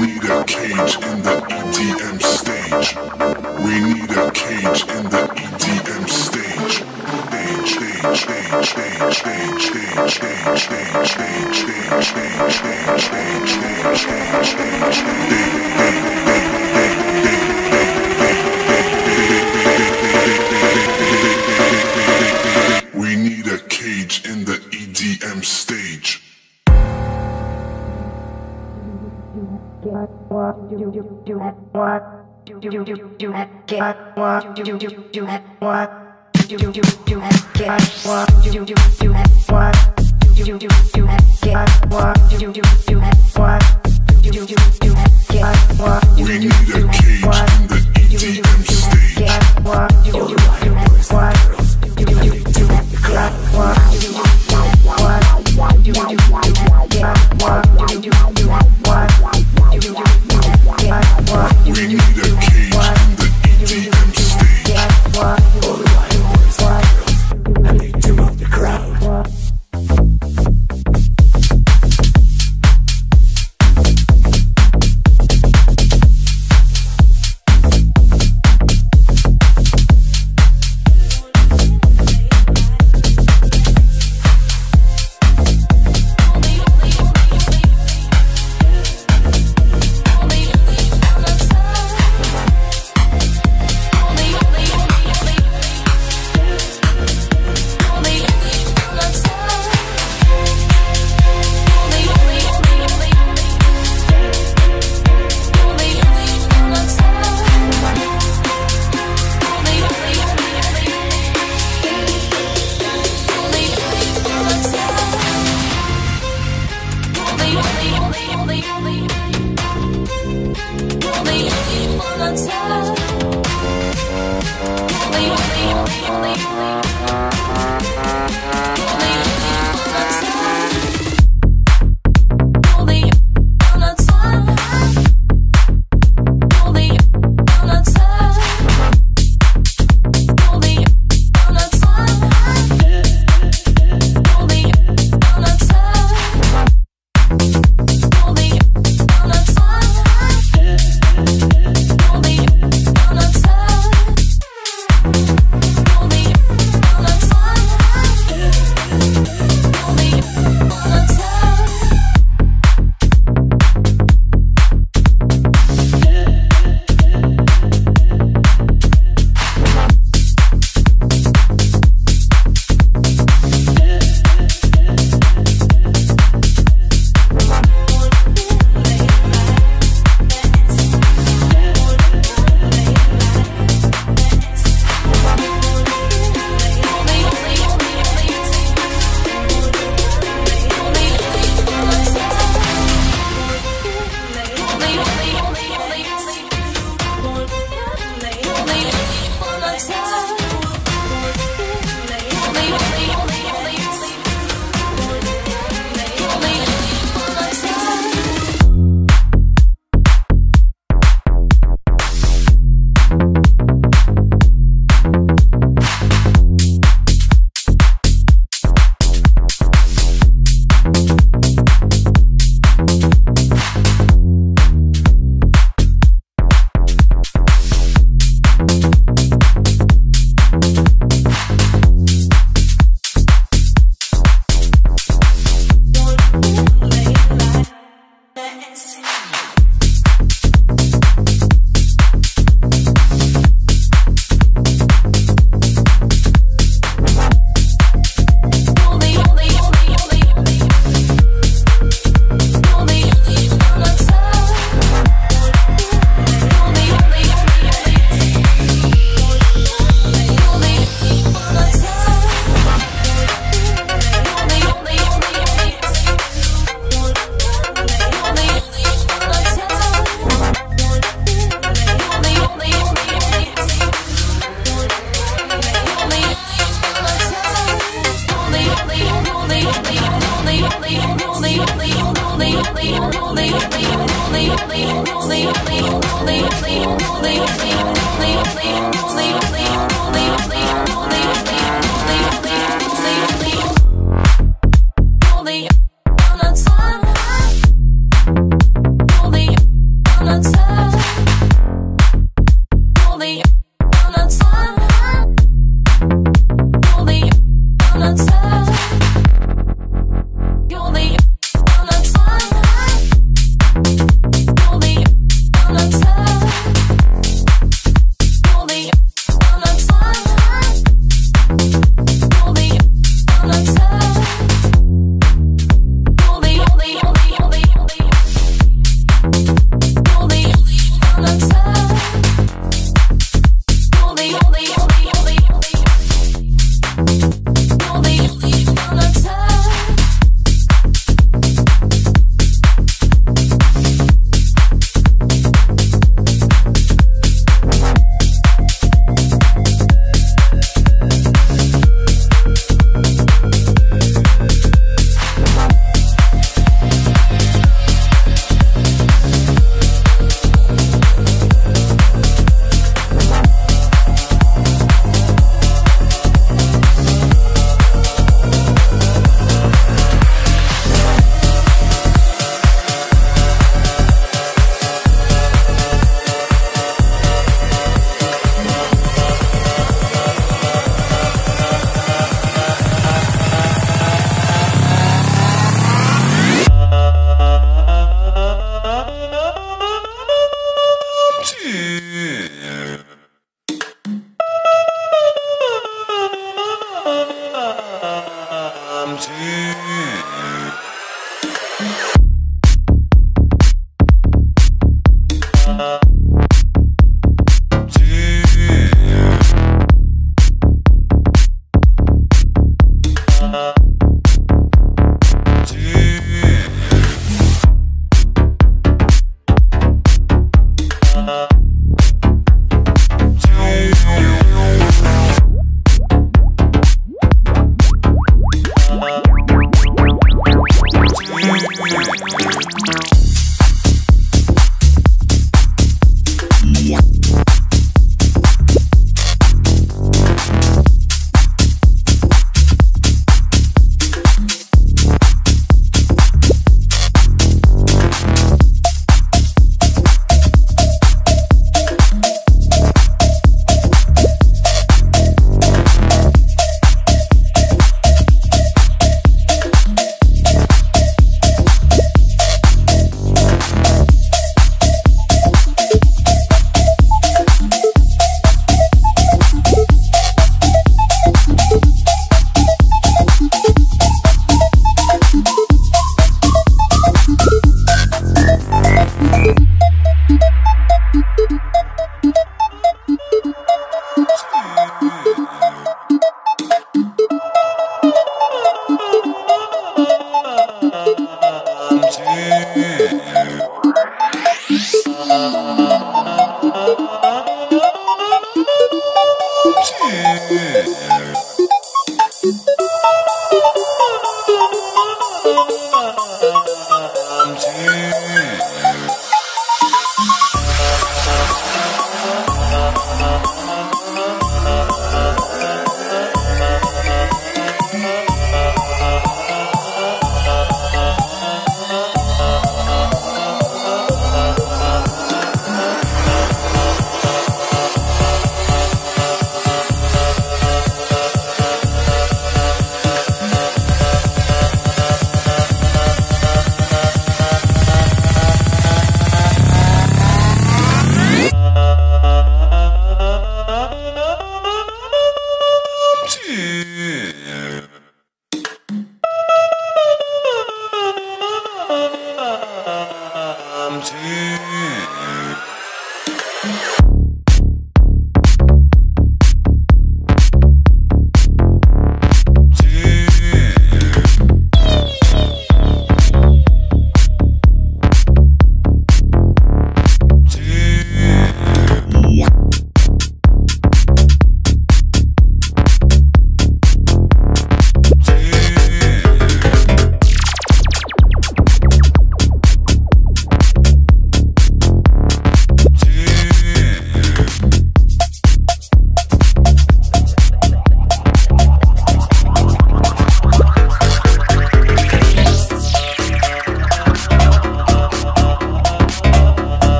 We need get what you do do do what do do do do what do do do what do do do do what do do do what do do do do you do do?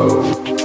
Everybody,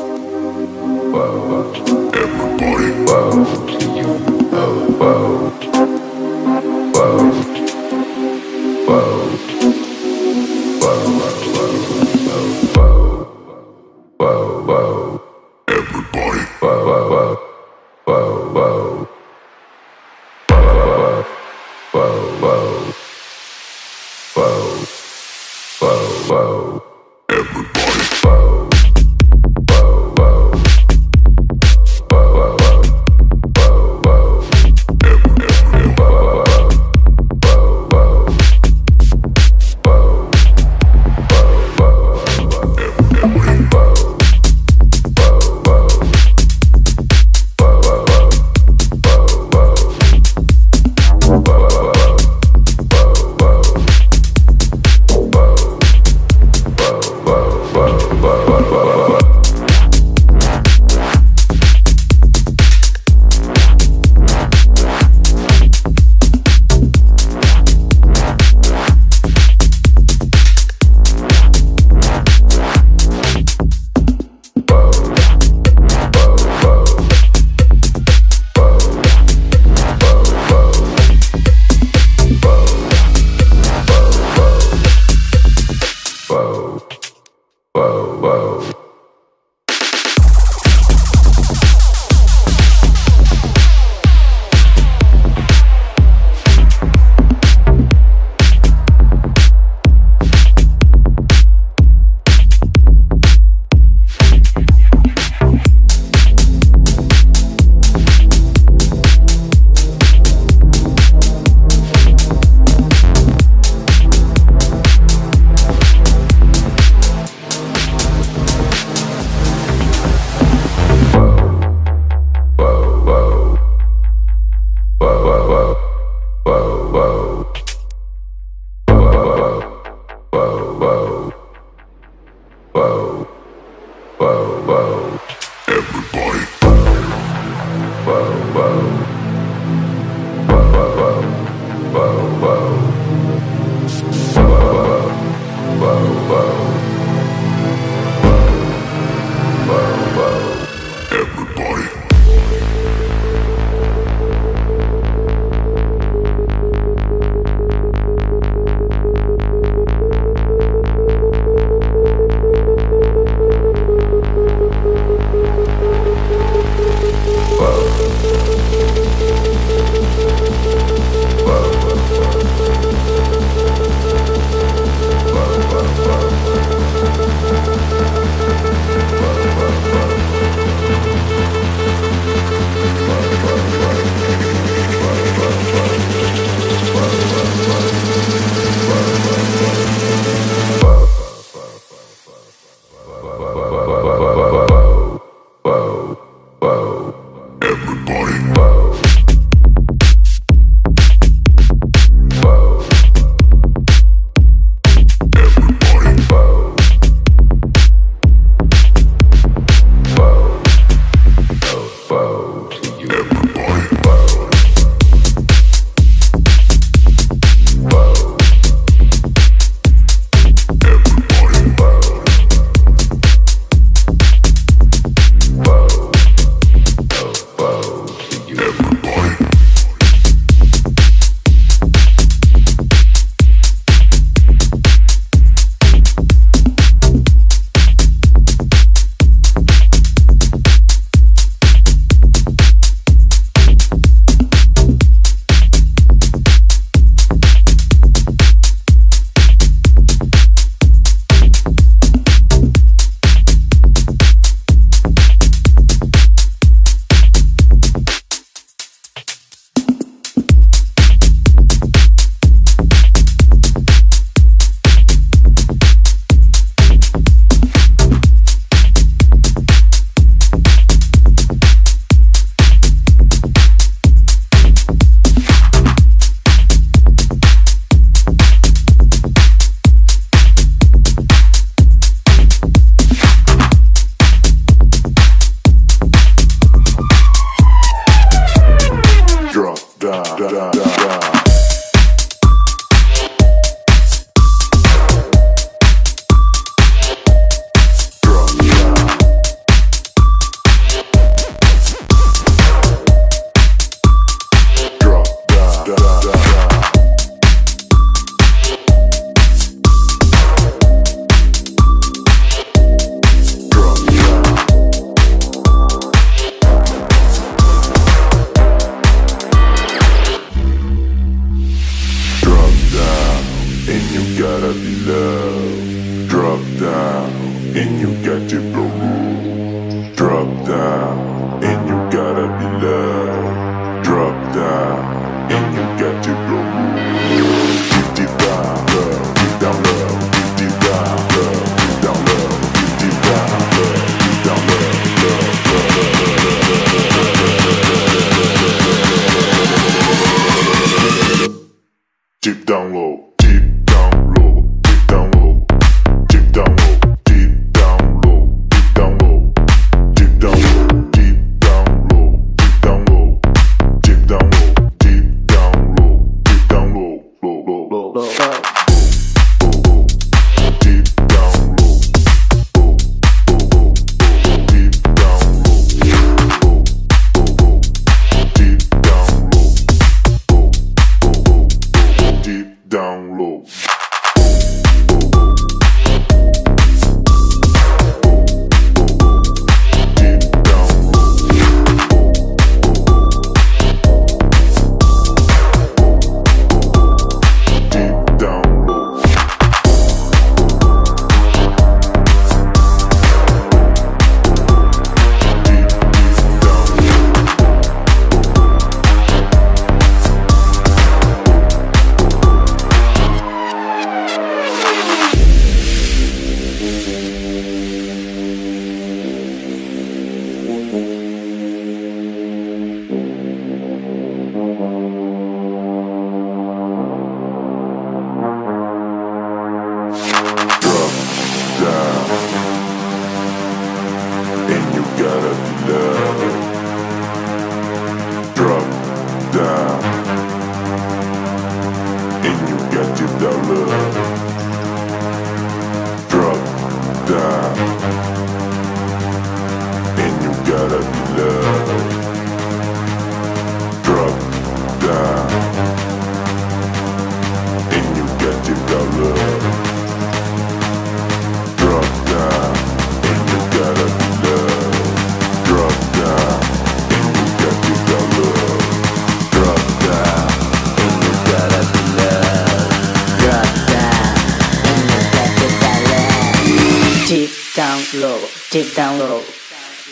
uh,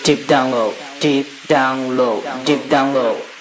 deep down low, deep down low, deep down low.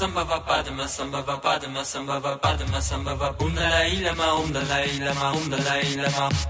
samba va padma samba va padma samba va padma samba va um dalai lama um dalai lama um dalai lama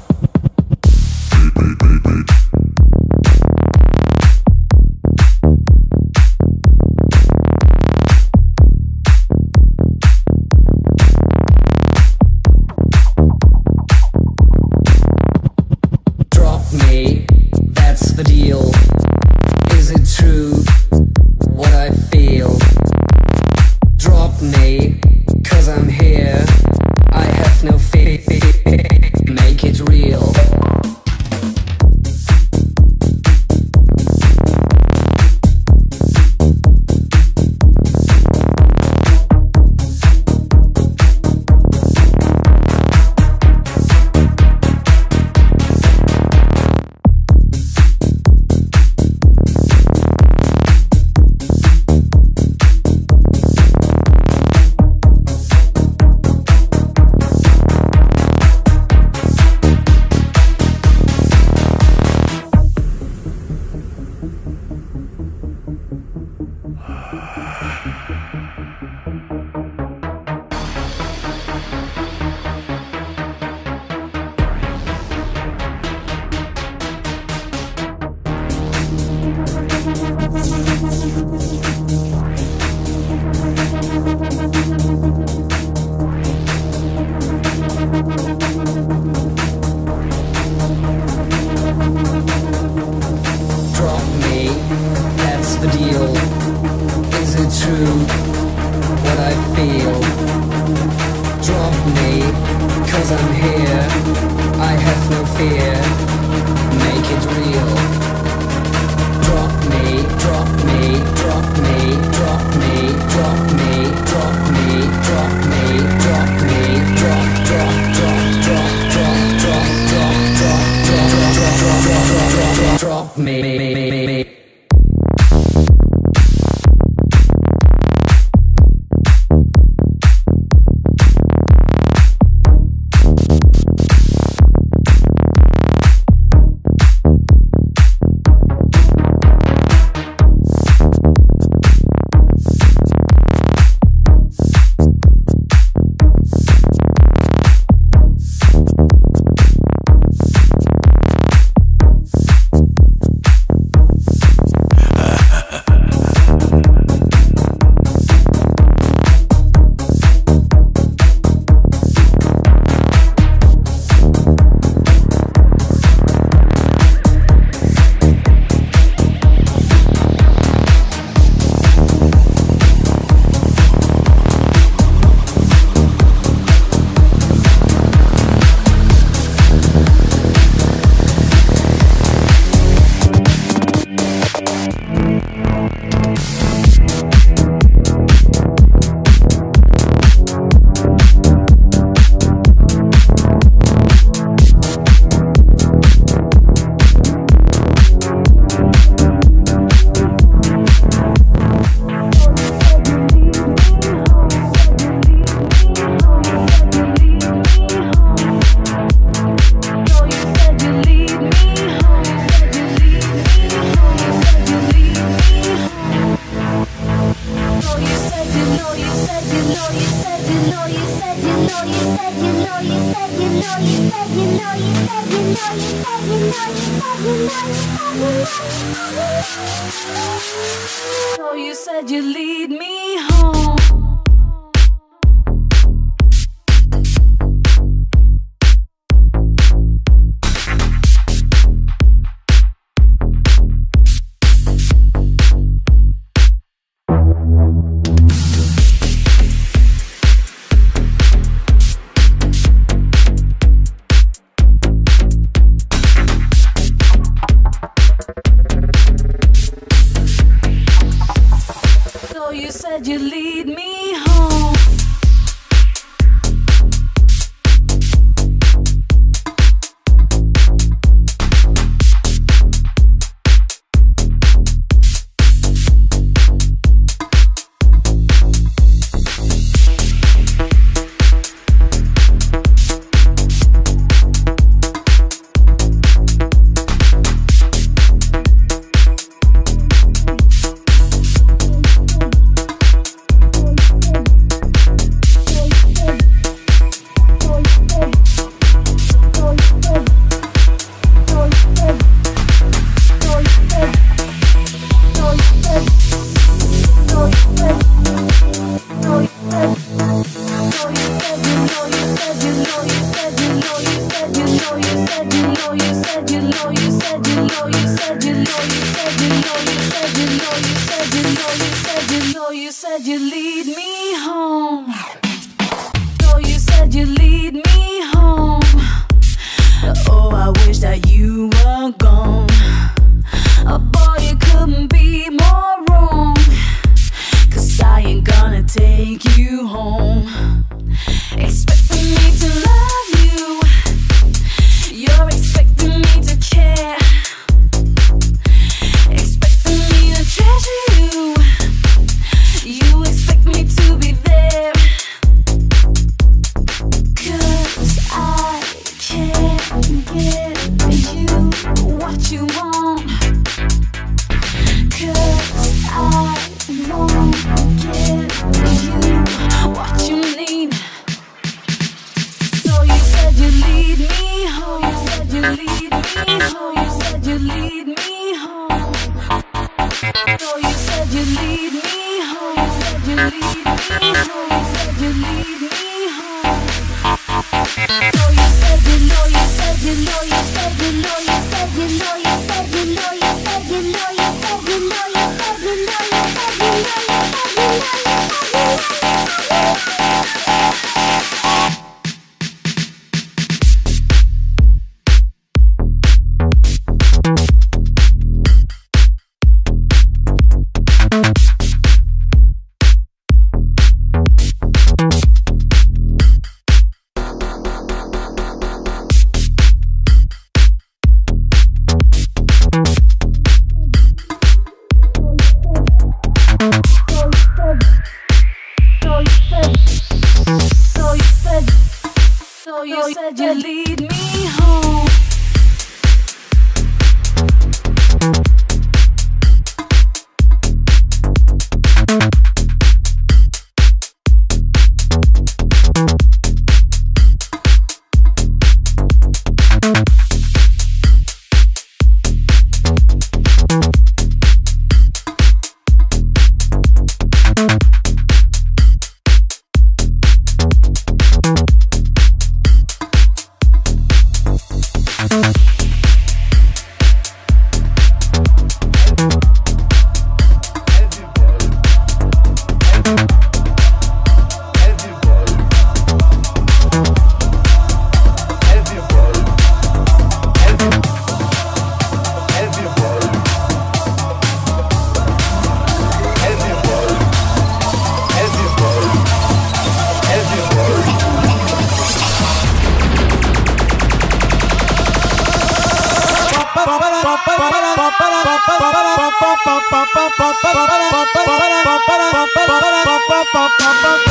ba ba ba.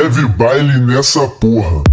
Heavy baile nessa porra.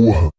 Porra.